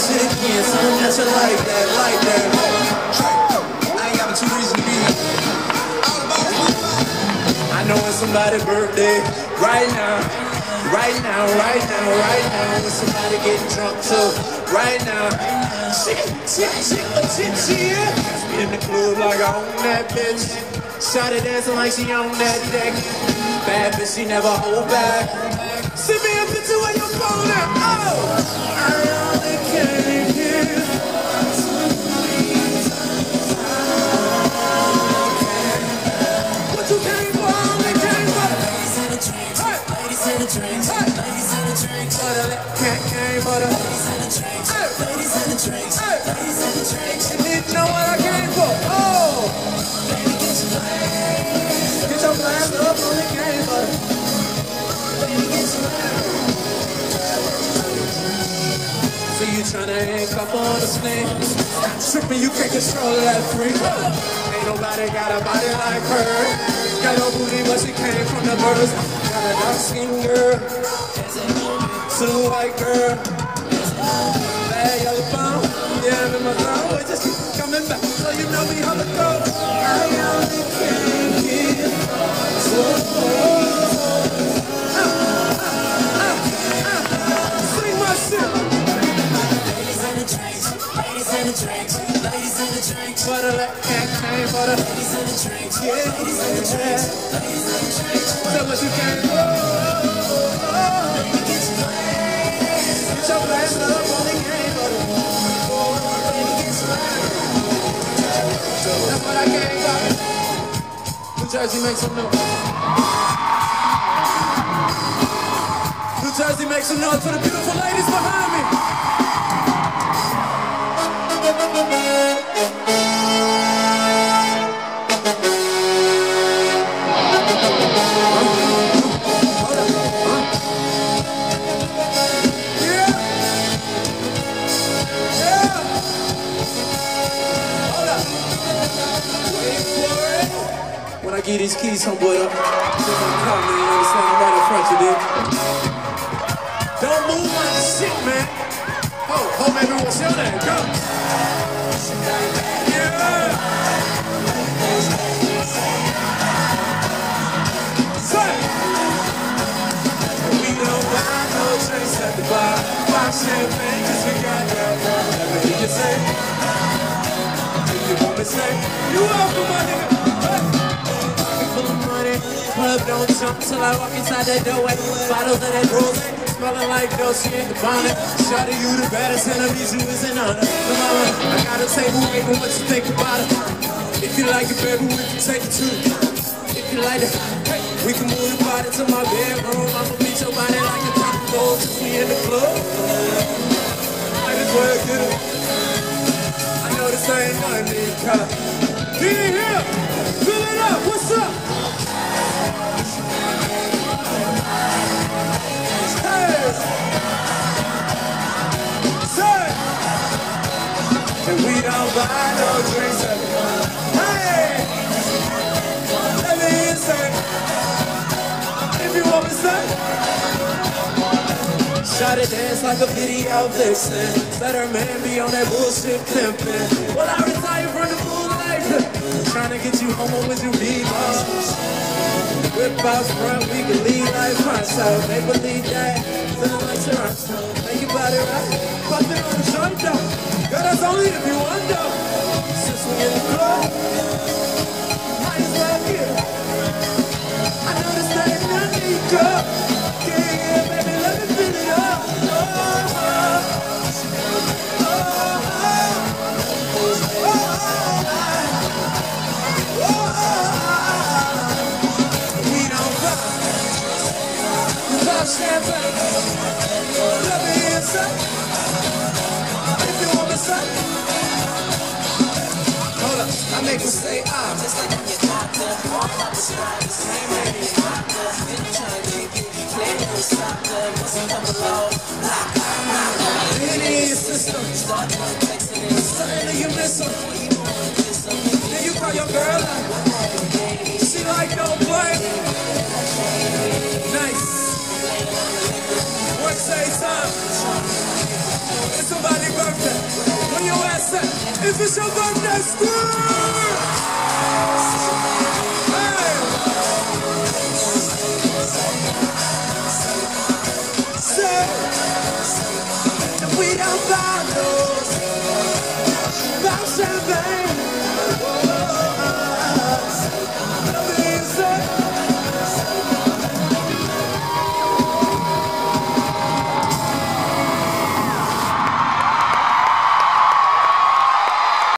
that shit again. Something that you like that, like that. I ain't got two reasons to be. I know it's somebody's birthday right now. Right now, right now, right now, when somebody getting drunk too. Right now, shit, shit, shit, shit, shit. In the club like I own that bitch. Shotty dancing like she on that deck. Bad bitch, she never hold back. Send me a picture with your phone out. Oh, ladies and the drinks, can't the. ladies and the ladies and the drinks, ladies and the drinks. You know what I came for. Oh, Baby, get your glass, get your glass up. For the. your glass. So you tryna handcuff on the snake Tripping, you can't control that freak Ain't nobody got a body like her Got no booty, but she came from the birds Got a dark skin girl. Blue white girl and the drinks, left can't came for the ladies the drinks, Yeah, ladies the drinks, ladies the drinks. What you came for. What came for. New Jersey make some noise. New Jersey make some noise for the beautiful ladies behind me. Give these keys, up. Gonna? I'm right in front of you. Don't move like shit, man. Oh, baby, what's your name? Go. Champagne we got Whatever you say. You say, you of money. Club don't jump till I walk inside that doorway. Bottles of that rose, smelling like Dolce and Gabbana. Shawty, you the baddest, and I meet you is an honor. But mama, I gotta a table waiting. What you think about it? If you like it, baby, we can take it to the. If you like it, we can move the party to my bedroom. I'ma beat your body like a cotton ball. Just me in the club. I just wanna get it. I know this ain't nothing to you, cut. Get here. Fill it up. What's up? Drinks at Hey. Let me hear you. If you want me to. Shot it dance like a video vixen. Let her man be on that bullshit pimpin'. Well, I retire from the pool life. Trying to get you home with you be Whip out front, we can lead like myself. They believe that. Feeling like Toronto. Make your body right. It on the joint though. Champagne. Let me hear Hold up, I make you say ah. Just like when you're doctor, all up the spot, the same way you doctor. Been trying to get you, play no stopper, once you come along, knock, knock, knock. Your system. Start doing texting and that you miss them. you. Then you call your girl up. It's puis ça va Hey! We don't buy